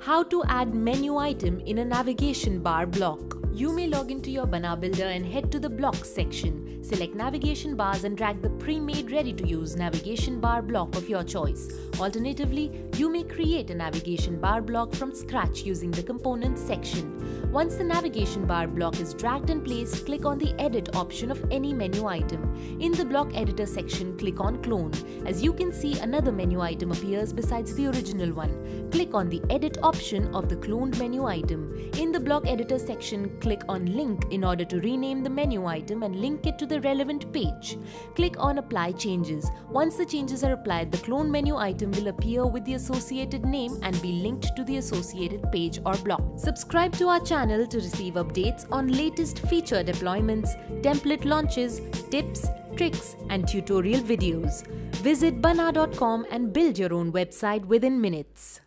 How to add menu item in a navigation bar block. You may log into your Banaa Builder and head to the Blocks section. Select navigation bars and drag the pre-made ready-to-use navigation bar block of your choice. Alternatively, you may create a navigation bar block from scratch using the Components section. Once the navigation bar block is dragged and placed, click on the Edit option of any menu item. In the Block Editor section, click on Clone. As you can see, another menu item appears besides the original one. Click on the Edit option of the cloned menu item. In the Block Editor section, click on Link in order to rename the menu item and link it to the relevant page. Click on Apply Changes. Once the changes are applied, the cloned menu item will appear with the associated name and be linked to the associated page or block. Subscribe to our channel to receive updates on latest feature deployments, template launches, tips, tricks, and tutorial videos. Visit banaa.com and build your own website within minutes.